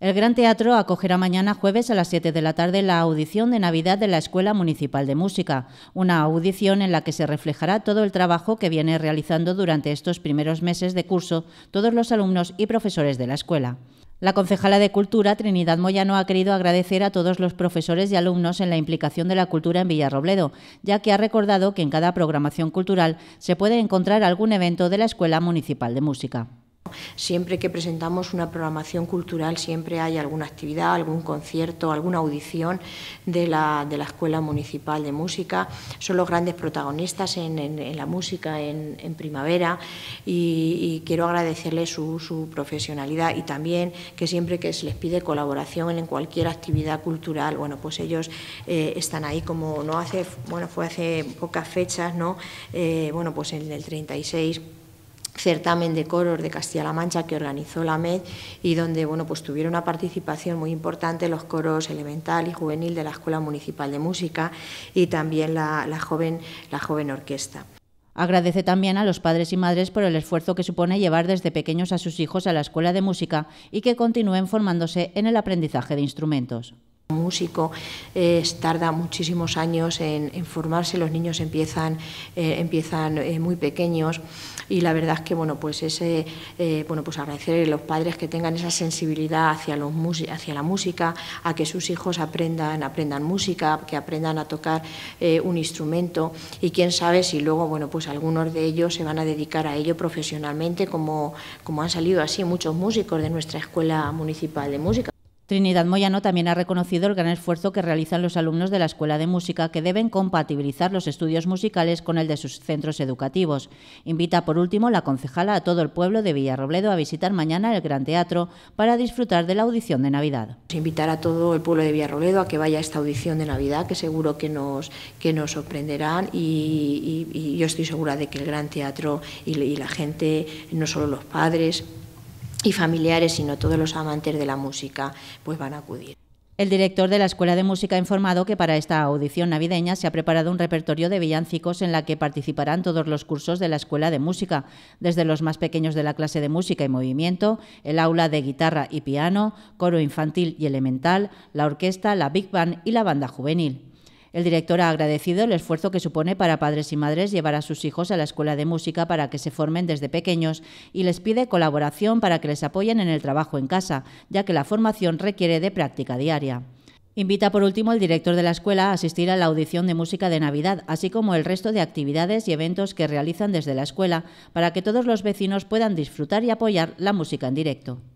El Gran Teatro acogerá mañana jueves a las 7 de la tarde la audición de Navidad de la Escuela Municipal de Música, una audición en la que se reflejará todo el trabajo que viene realizando durante estos primeros meses de curso todos los alumnos y profesores de la escuela. La concejala de Cultura, Trinidad Moyano, ha querido agradecer a todos los profesores y alumnos en la implicación de la cultura en Villarrobledo, ya que ha recordado que en cada programación cultural se puede encontrar algún evento de la Escuela Municipal de Música. Siempre que presentamos una programación cultural, siempre hay alguna actividad, algún concierto, alguna audición de la, de la Escuela Municipal de Música. Son los grandes protagonistas en, la música en, primavera y, quiero agradecerles su, profesionalidad y también que siempre que se les pide colaboración en cualquier actividad cultural, bueno, pues ellos eh, están ahí como no hace, bueno, fue hace pocas fechas, ¿no? Eh, bueno, pues en el 36 certamen de coros de Castilla-La Mancha que organizó la MED y donde bueno, pues tuvieron una participación muy importante los coros elemental y juvenil de la Escuela Municipal de Música y también la, joven, la joven orquesta. Agradece también a los padres y madres por el esfuerzo que supone llevar desde pequeños a sus hijos a la escuela de música y que continúen formándose en el aprendizaje de instrumentos. Músico eh, tarda muchísimos años en, formarse, los niños empiezan, eh, empiezan eh, muy pequeños y la verdad es que bueno, pues ese, bueno, pues agradecer a los padres que tengan esa sensibilidad hacia, los, hacia la música, a que sus hijos aprendan, aprendan música, que aprendan a tocar un instrumento y quién sabe si luego bueno, pues algunos de ellos se van a dedicar a ello profesionalmente como, como han salido así muchos músicos de nuestra Escuela Municipal de Música. Trinidad Moyano también ha reconocido el gran esfuerzo que realizan los alumnos de la Escuela de Música que deben compatibilizar los estudios musicales con el de sus centros educativos. Invita por último la concejala a todo el pueblo de Villarrobledo a visitar mañana el Gran Teatro para disfrutar de la audición de Navidad. Invitar a todo el pueblo de Villarrobledo a que vaya a esta audición de Navidad que seguro que nos, que nos sorprenderán y, yo estoy segura de que el Gran Teatro y la gente, no solo los padres, y familiares, sino todos los amantes de la música, pues van a acudir. El director de la Escuela de Música ha informado que para esta audición navideña se ha preparado un repertorio de villancicos en la que participarán todos los cursos de la Escuela de Música, desde los más pequeños de la clase de música y movimiento, el aula de guitarra y piano, coro infantil y elemental, la orquesta, la big band y la banda juvenil. El director ha agradecido el esfuerzo que supone para padres y madres llevar a sus hijos a la escuela de música para que se formen desde pequeños y les pide colaboración para que les apoyen en el trabajo en casa, ya que la formación requiere de práctica diaria. Invita por último al director de la escuela a asistir a la audición de música de Navidad, así como el resto de actividades y eventos que realizan desde la escuela, para que todos los vecinos puedan disfrutar y apoyar la música en directo.